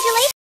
Congratulations!